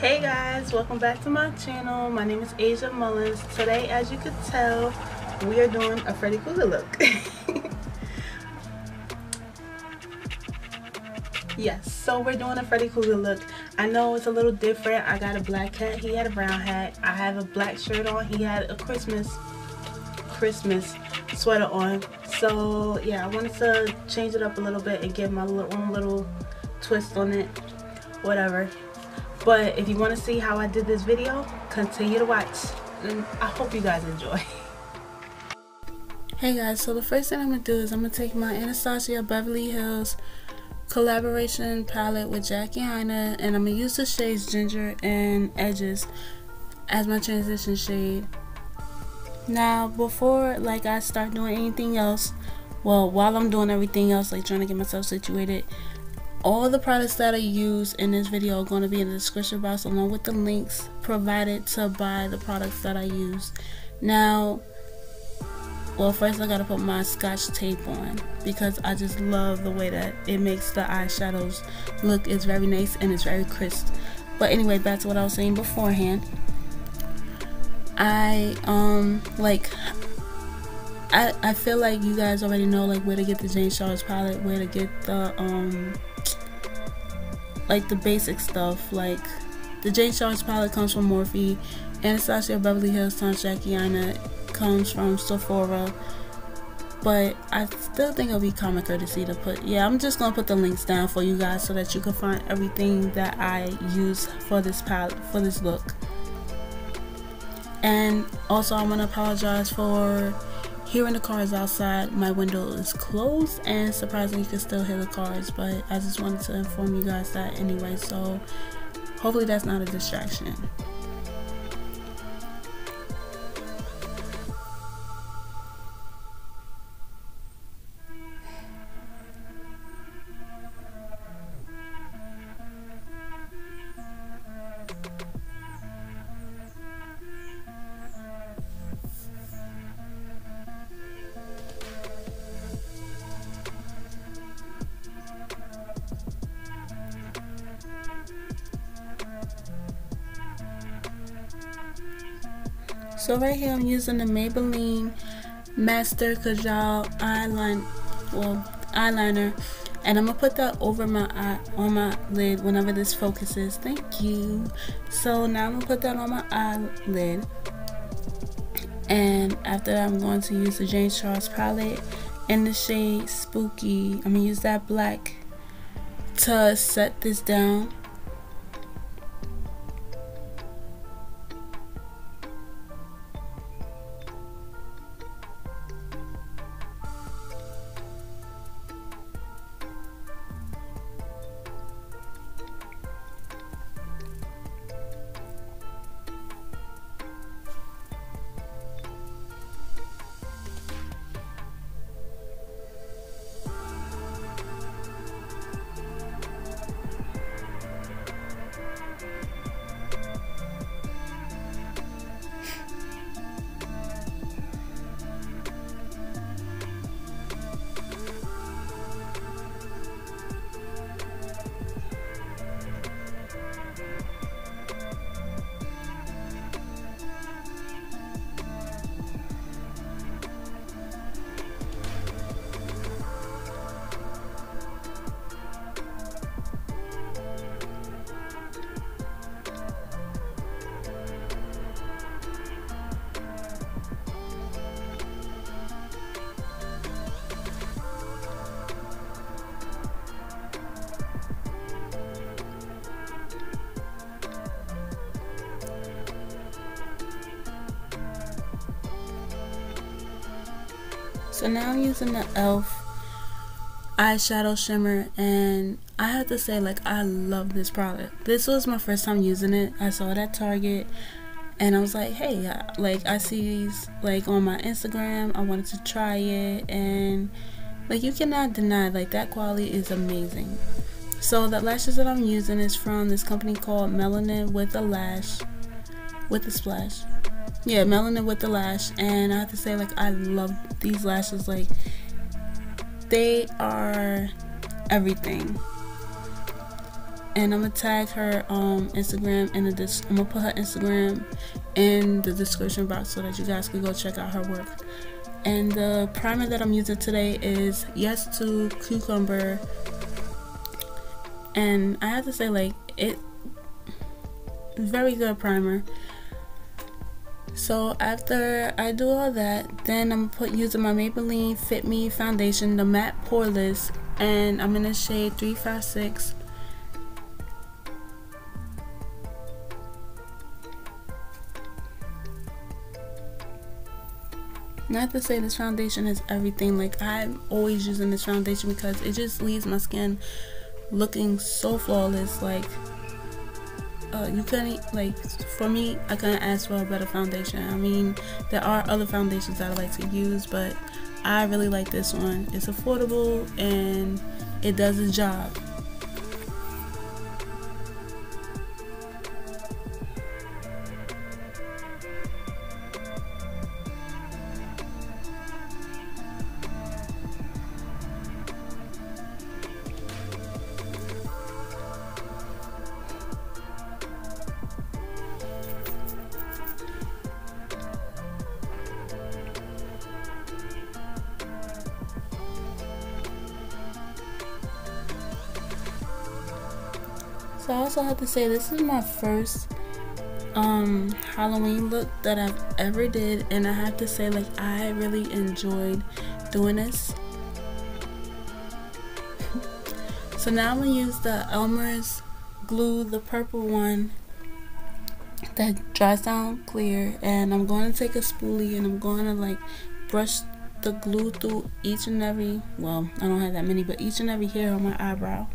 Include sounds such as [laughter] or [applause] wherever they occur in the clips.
Hey guys, welcome back to my channel. My name is Aja Mullins. Today, as you could tell, we are doing a Freddy Krueger look. [laughs] yes, so we're doing a Freddy Krueger look. I know it's a little different. I got a black hat, he had a brown hat. I have a black shirt on, he had a Christmas Christmas sweater on. So yeah, I wanted to change it up a little bit and give my own little twist on it. Whatever. But if you want to see how I did this video, continue to watch. And I hope you guys enjoy. [laughs] Hey guys, so the first thing I'm to do is I'm to take my Anastasia Beverly Hills collaboration palette with Jackie Aina and I'm to use the shades Ginger and Edges as my transition shade. Now, before like I start doing anything else, well, while I'm doing everything else, like trying to get myself situated, all the products that I use in this video are going to be in the description box along with the links provided to buy the products that I use. Now, well first I gotta put my scotch tape on because I just love the way that it makes the eyeshadows look. It's very nice and it's very crisp. But anyway, back to what I was saying beforehand. I um like I I feel like you guys already know like where to get the James Charles palette, where to get the um like the basic stuff like the James Charles palette comes from Morphe, and Anastasia Beverly Hills times Jackie Aina comes from Sephora. But I still think it'll be common courtesy to put yeah, I'm just gonna put the links down for you guys so that you can find everything that I use for this palette for this look. And also I wanna apologize for hearing the cars outside. My window is closed and surprisingly you can still hear the cars, but I just wanted to inform you guys that anyway, so hopefully that's not a distraction. So right here I'm using the Maybelline Master Kajal eyeliner, well, eyeliner. And I'm gonna put that over my eye, on my lid whenever this focuses. Thank you. So now I'm gonna put that on my eyelid. And after that, I'm going to use the James Charles palette in the shade Spooky. I'm gonna use that black to set this down. So now I'm using the e.l.f. eyeshadow shimmer and I have to say like I love this product. This was my first time using it. I saw it at Target and I was like, hey, like I see these like on my Instagram. I wanted to try it and like you cannot deny like that quality is amazing. So the lashes that I'm using is from this company called Melanin with a Lash with a Splash yeah melanin with the lash and i have to say like i love these lashes like they are everything and I'm gonna tag her um Instagram in the I'm gonna put her Instagram in the description box so that you guys can go check out her work. And the primer that I'm using today is Yes to Cucumber. And I have to say like it very good primer. So after I do all that, then I'm put using my Maybelline Fit Me foundation, the matte poreless, and I'm in the shade 356 not to say this foundation is everything like i'm always using this foundation because it just leaves my skin looking so flawless like uh, you couldn't like for me i couldn't ask for a better foundation. I mean there are other foundations that i like to use but i really like this one. It's affordable and it does its job also have to say this is my first um Halloween look that I've ever did and I have to say like I really enjoyed doing this. so now I'm gonna use the Elmer's glue, the purple one that dries down clear and I'm going to take a spoolie and I'm going to like brush the glue through each and every well I don't have that many but each and every hair on my eyebrow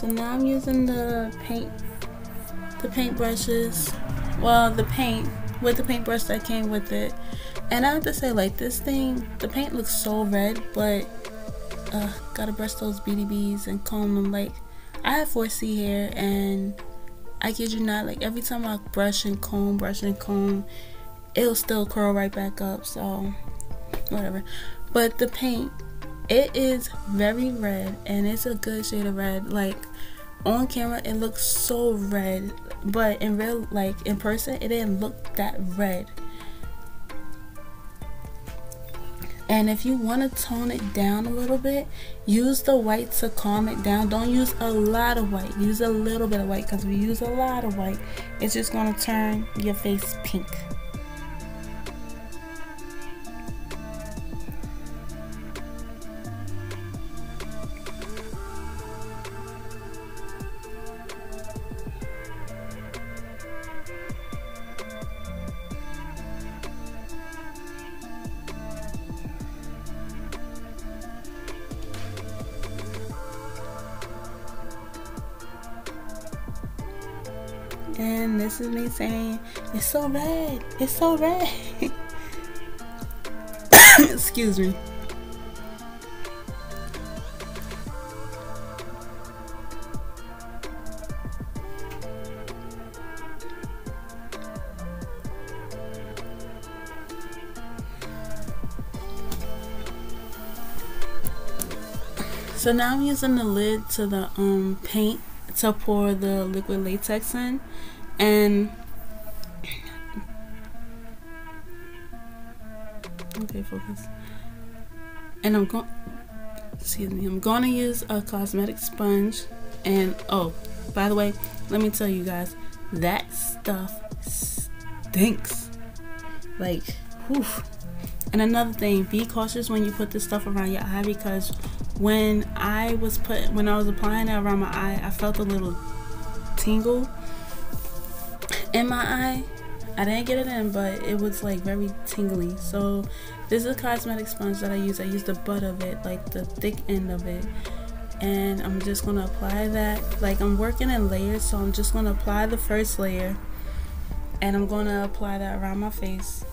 So now I'm using the paint, the paint brushes, well the paint with the paintbrush that came with it. And I have to say like this thing, the paint looks so red, but uh, gotta brush those BDBs and comb them. Like I have 4C hair and I kid you not, like every time I brush and comb, brush and comb, it'll still curl right back up. So whatever. But the paint it is very red and it's a good shade of red. Like on camera it looks so red, but in real like in person it didn't look that red. And if you want to tone it down a little bit, use the white to calm it down. Don't use a lot of white. Use a little bit of white because you use a lot of white, it's just going to turn your face pink. And saying it's so red. It's so red. [laughs] Excuse me. So now I'm using the lid to the um paint to pour the liquid latex in and okay focus. And I'm going excuse me I'm going to use a cosmetic sponge and oh by the way let me tell you guys that stuff stinks. Like whew. and another thing be cautious when you put this stuff around your eye because when I was put when I was applying it around my eye I felt a little tingle in my eye. I didn't get it in, but it was like very tingly. So this is a cosmetic sponge that I use. I use the butt of it, like the thick end of it. And I'm just gonna apply that. Like I'm working in layers, so I'm just gonna apply the first layer. And I'm gonna apply that around my face.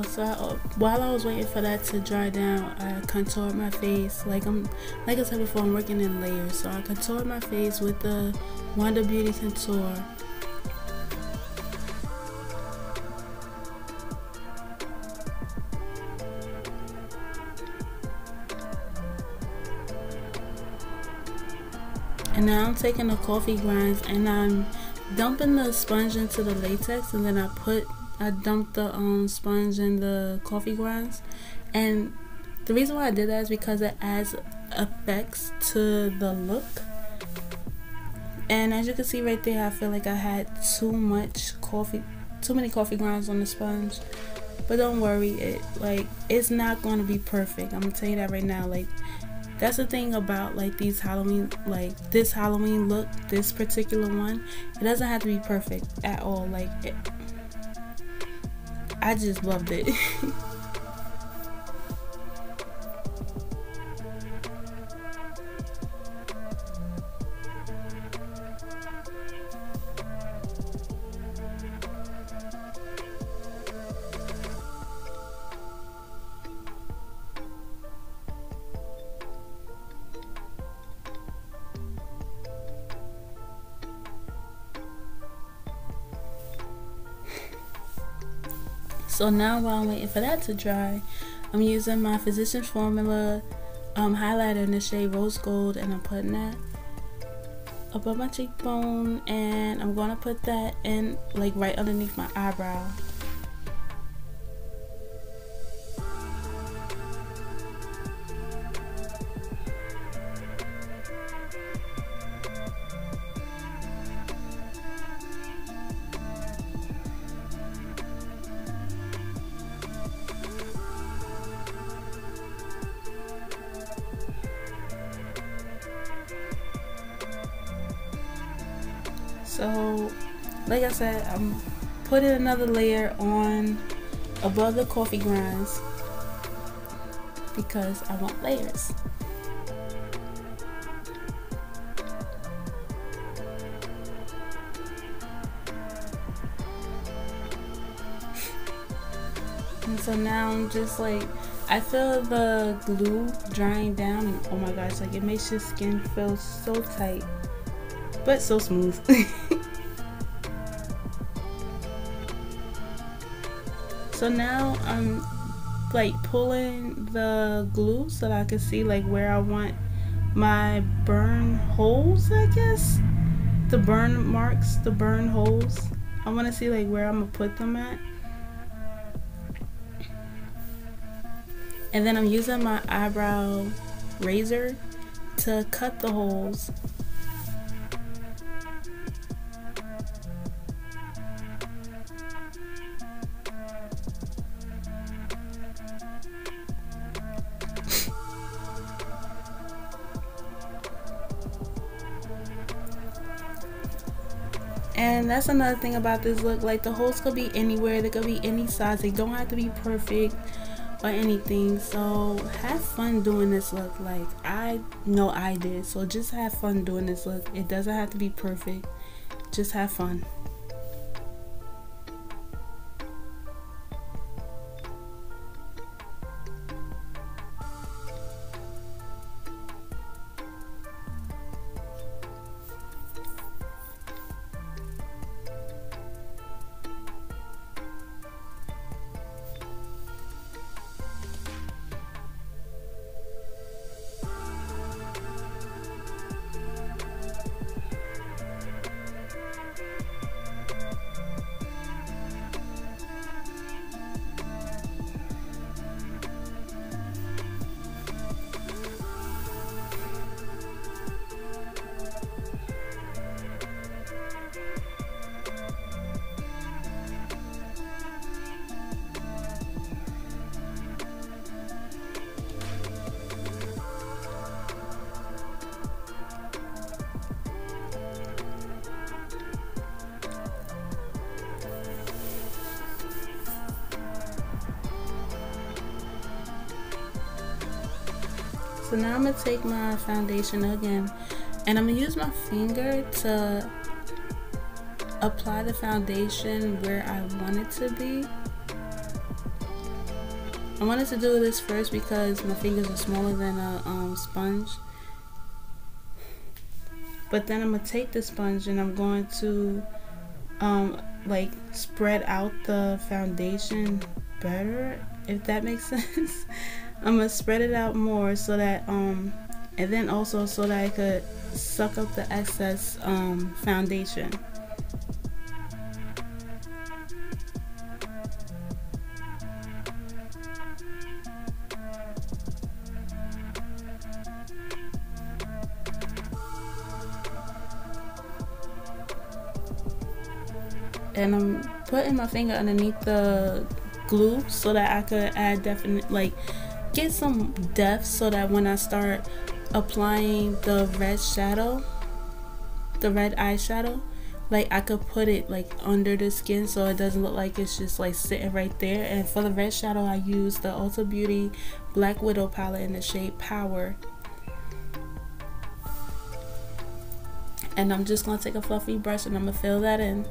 So while I was waiting for that to dry down, I contoured my face. Like I'm, like I said before, I'm working in layers. So I contoured my face with the Wonder Beauty contour. And now I'm taking the coffee grinds and I'm dumping the sponge into the latex and then I put I dumped the um, sponge in the coffee grounds. and the reason why I did that is because it adds effects to the look. And as you can see right there I feel like I had too much coffee too many coffee grounds on the sponge. But don't worry it like it's not going to be perfect. I'm gonna tell you that right now. Like that's the thing about like these Halloween like this Halloween look this particular one it doesn't have to be perfect at all. Like it, I just loved it [laughs] So now while I'm waiting for that to dry, I'm using my Physicians Formula um, highlighter in the shade Rose Gold and I'm putting that above my cheekbone and I'm going to put that in like right underneath my eyebrow. Like I said, I'm putting another layer on above the coffee grinds because I want layers. And so now I'm just like, I feel the glue drying down and oh my gosh, like it makes your skin feel so tight but so smooth. [laughs] so now I'm like pulling the glue so that I can see like where I want my burn holes, I guess. The burn marks, the burn holes. I want to see like where I'm gonna put them at. And then I'm using my eyebrow razor to cut the holes and that's another thing about this look like the holes could be anywhere they could be any size they don't have to be perfect or anything. So have fun doing this look like I know I did. So just have fun doing this look. It doesn't have to be perfect. Just have fun So now I'm gonna take my foundation again and I'm gonna use my finger to apply the foundation where I want it to be. I wanted to do this first because my fingers are smaller than a um, sponge. But then I'm to take the sponge and I'm going to um, like spread out the foundation better, if that makes [laughs] sense. I'm to spread it out more so that, um, and then also so that I could suck up the excess um, foundation. and I'm putting my finger underneath the glue so that I could add definite like get some depth so that when I start applying the red shadow the red eyeshadow like I could put it like under the skin so it doesn't look like it's just like sitting right there. And for the red shadow I use the Ulta Beauty Black Widow palette in the shade Power. And I'm just gonna take a fluffy brush and I'm gonna fill that in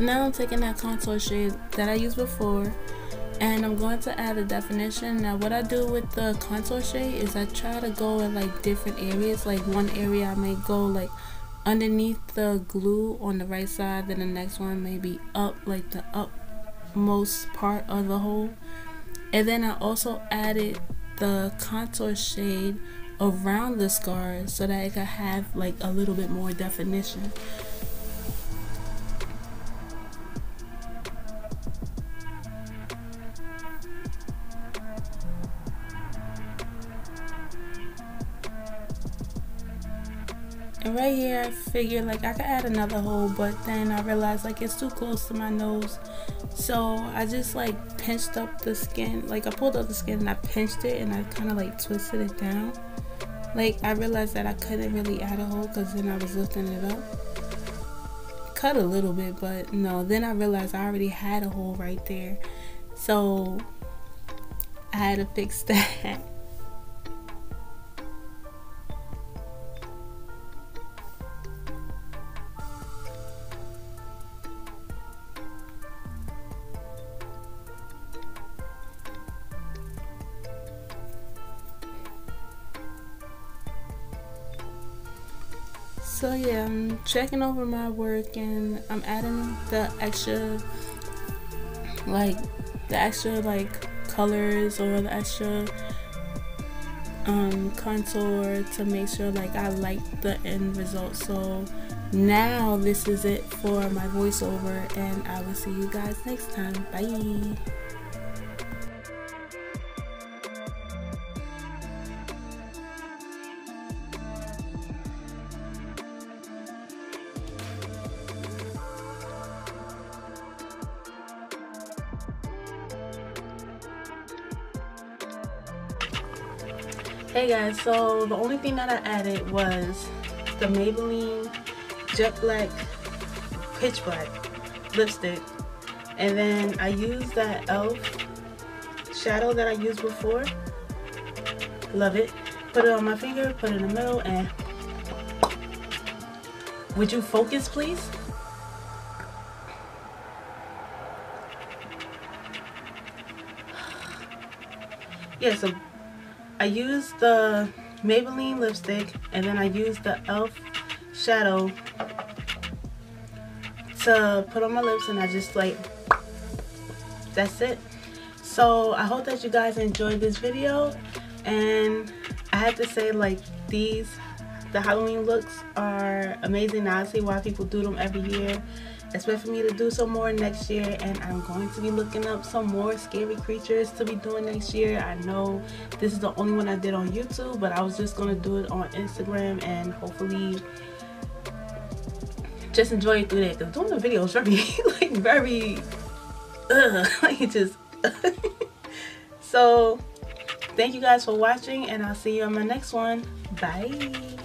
So now I'm taking that contour shade that I used before and I'm going to add a definition. Now what I do with the contour shade is I try to go in like different areas. Like one area I may go like underneath the glue on the right side then the next one may be up like the upmost part of the hole. And then I also added the contour shade around the scar so that it could have like a little bit more definition. Right here, I figured like I could add another hole, but then I realized like it's too close to my nose. So I just like pinched up the skin, like I pulled up the skin and I pinched it and I kind of like twisted it down. Like I realized that I couldn't really add a hole because then I was lifting it up. Cut a little bit, but no. Then I realized I already had a hole right there. So I had to fix [laughs] that. So yeah, I'm checking over my work and I'm adding the extra like the extra like colors or the extra um, contour to make sure like I like the end result. So now this is it for my voiceover and I will see you guys next time. Bye. Hey guys, so the only thing that I added was the Maybelline Jet Black Pitch Black lipstick. And then I used that e.l.f. shadow that I used before. Love it. Put it on my finger, put it in the middle, and would you focus please? [sighs] Yeah, so I used the Maybelline lipstick and then I used the e.l.f. shadow to put on my lips and I just like, that's it. so I hope that you guys enjoyed this video and I have to say like these the Halloween looks are amazing I see why people do them every year expect for me to do some more next year and I'm going to be looking up some more scary creatures to be doing next year. I know this is the only one I did on YouTube but I was just going to do it on Instagram and hopefully just enjoy it through there because doing the videos very [laughs] like very ugh, [laughs] like just [laughs] so thank you guys for watching and I'll see you on my next one. Bye